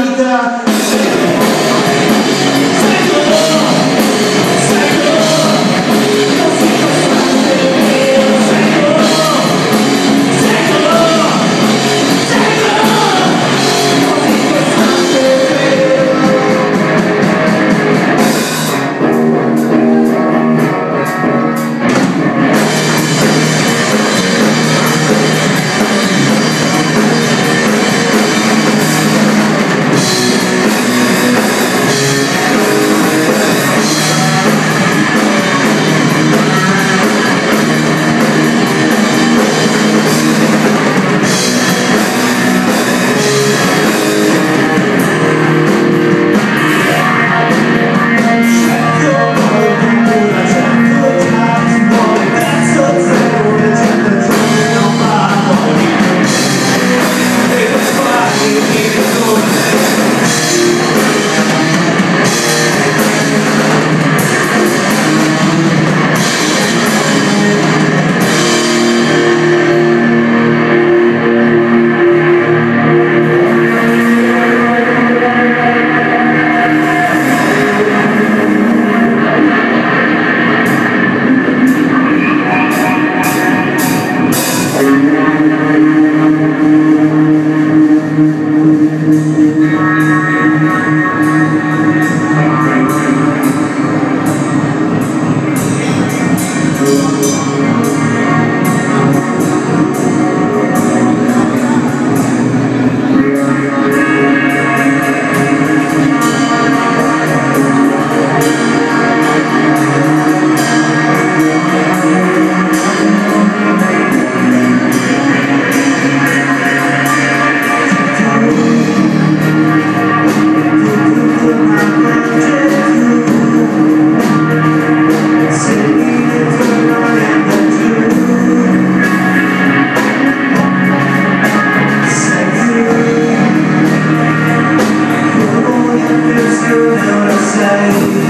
humanidad. say